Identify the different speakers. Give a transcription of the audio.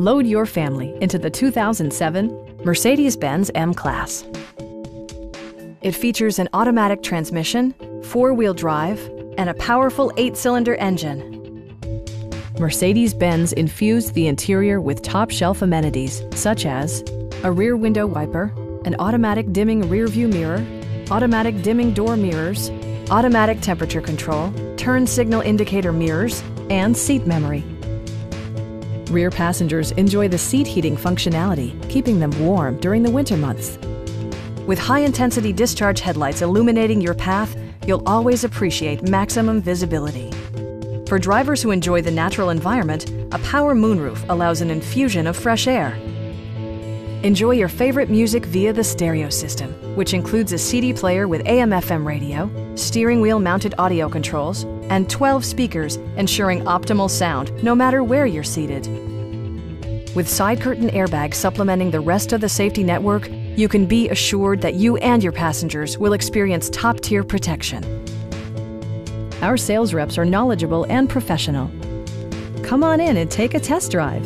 Speaker 1: Load your family into the 2007 Mercedes-Benz M-Class. It features an automatic transmission, four-wheel drive, and a powerful eight-cylinder engine. Mercedes-Benz infused the interior with top-shelf amenities such as a rear window wiper, an automatic dimming rear-view mirror, automatic dimming door mirrors, automatic temperature control, turn signal indicator mirrors, and seat memory. Rear passengers enjoy the seat heating functionality, keeping them warm during the winter months. With high-intensity discharge headlights illuminating your path, you'll always appreciate maximum visibility. For drivers who enjoy the natural environment, a power moonroof allows an infusion of fresh air. Enjoy your favorite music via the stereo system, which includes a CD player with AM-FM radio, steering wheel mounted audio controls, and 12 speakers ensuring optimal sound no matter where you're seated. With side curtain airbags supplementing the rest of the safety network, you can be assured that you and your passengers will experience top-tier protection. Our sales reps are knowledgeable and professional. Come on in and take a test drive.